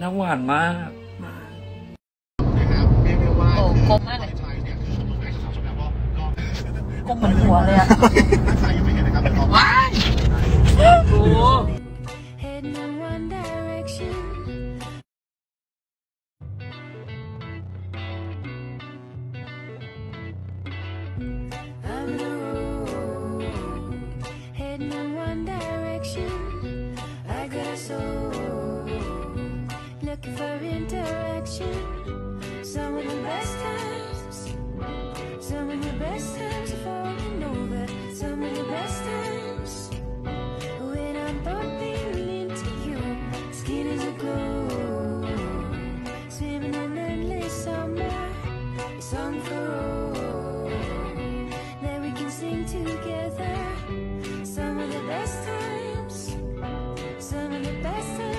น้ำหวานมากโอ้กลมมากเลยกลมเหมือนหัวเลยอะว้ายโอ้ interaction. Some of the best times, some of the best times are falling over. Some of the best times. When I'm bumping into you, skin is aglow. Swimming in endless summer, a song for all that we can sing together. Some of the best times, some of the best times